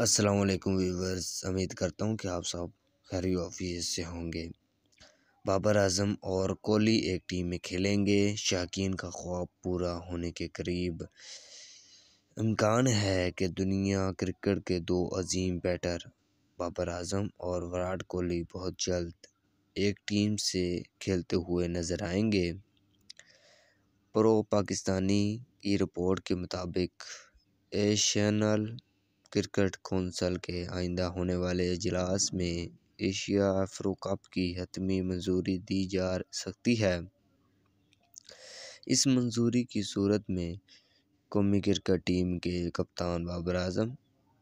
अस्सलाम वालेकुम व्यूवर्स, उम्मीद करता हूँ कि आप सब खैरी ऑफ़िस से होंगे। बाबर आज़म और कोहली एक टीम में खेलेंगे। शाकीन का ख्वाब पूरा होने के करीब। इम्कान है कि दुनिया क्रिकेट के दो अजीम बैटर, बाबर आज़म और विराट कोहली बहुत जल्द एक टीम से खेलते हुए नज़र आएँगे। प्रो पाकिस्तानी की रिपोर्ट के मुताबिक, एशियनल क्रिकेट कौंसल के आइंदा होने वाले इजलास में एशिया अफ्रो कप की हतमी मंजूरी दी जा सकती है। इस मंजूरी की सूरत में कौमी क्रिकेट टीम के कप्तान बाबर आज़म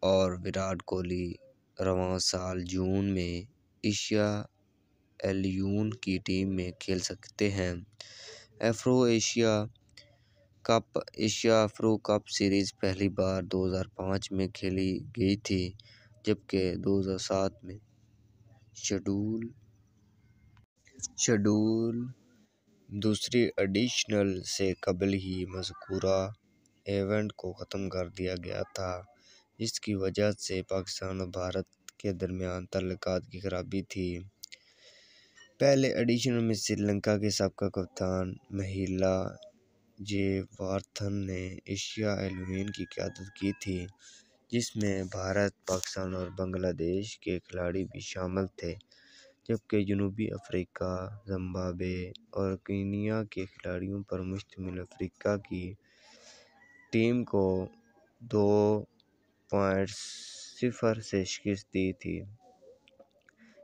और विराट कोहली रवा साल जून में एशिया एलियून की टीम में खेल सकते हैं। Afro Asia cup Asia Afro cup series पहली बार 2005 में खेली गई थी, जबकि 2007 में शेड्यूल शेड्यूल दूसरी एडिशनल से कबल ही मज़कूरा इवेंट को ख़त्म कर दिया गया था, जिसकी वजह से पाकिस्तान और भारत के दरमियान तल्लुकात की खराबी थी। पहले एडिशनल में श्रीलंका के सबका कप्तान महिला जेवार्थन ने एशिया एलिवेन की क़्यादत की थी, जिसमें भारत, पाकिस्तान और बांग्लादेश के खिलाड़ी भी शामिल थे, जबकि जनूबी अफ्रीका जम्बावे और कीनिया के खिलाड़ियों पर मुश्तमिल अफ्रीका की टीम को दो पॉइंट सिफर से शिकस्त दी थी।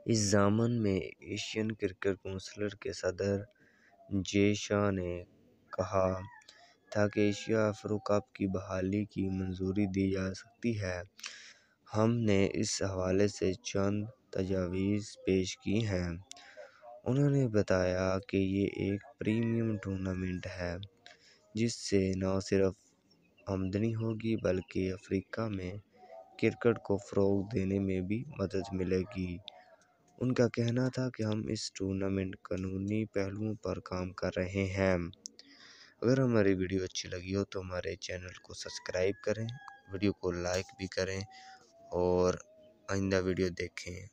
इस जामन में एशियन क्रिकेट कौंसिल के सदर जे शाह ने कहा था कि एशिया अफ्रो कप की बहाली की मंजूरी दी जा सकती है। हमने इस हवाले से चंद तजावीज़ पेश की हैं। उन्होंने बताया कि ये एक प्रीमियम टूर्नामेंट है, जिससे न सिर्फ़ आमदनी होगी, बल्कि अफ्रीका में क्रिकेट को फ़रोग देने में भी मदद मिलेगी। उनका कहना था कि हम इस टूर्नामेंट कानूनी पहलुओं पर काम कर रहे हैं। अगर हमारी वीडियो अच्छी लगी हो तो हमारे चैनल को सब्सक्राइब करें, वीडियो को लाइक भी करें और आइंदा वीडियो देखें।